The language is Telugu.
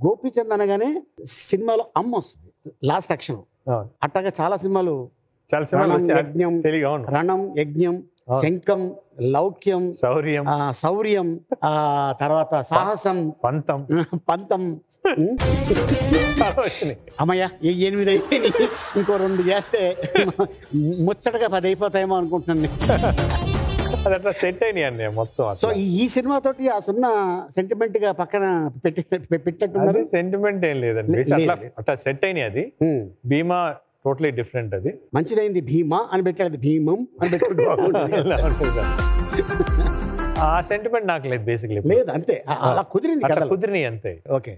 గోపీచంద్ అనగానే సినిమాలో అమ్మ వస్తుంది లాస్ట్ అక్షరం. అట్టగా చాలా సినిమాలు చాలా సినిమాలు రణం. యజ్ఞం రణం. శంఖం లౌక్యం శౌర్యం ఆ, శౌర్యం ఆ తర్వాత సాహసం పంతం పంతం అమ్మయ్య ఈ ఎనిమిది అయిపోయినాయి ఇంకో రెండు చేస్తే ముచ్చటగా పది అయిపోతాయేమో అనుకుంటున్నాను నేను. అది అట్లా సెట్ అయినాయి మొత్తం సో. ఈ సినిమాతోటి ఆ సున్నా సెంటిమెంట్గా పక్కన పెట్టి పెట్టినట్టున్నారు? సెంటిమెంట్ ఏం లేదండి. అట్లా. అట్లా సెట్ అయినాయి అది. భీమా టోటలీ డిఫరెంట్ అది. మంచిదైంది భీమా అని పెట్టాడు భీమం అని సార్? ఆ సెంటిమెంట్ నాకు లేదు బేసిక్లీ లేదు అంతే. అలా కుదిరింది కుదిరినాయి అంతే. ఓకే.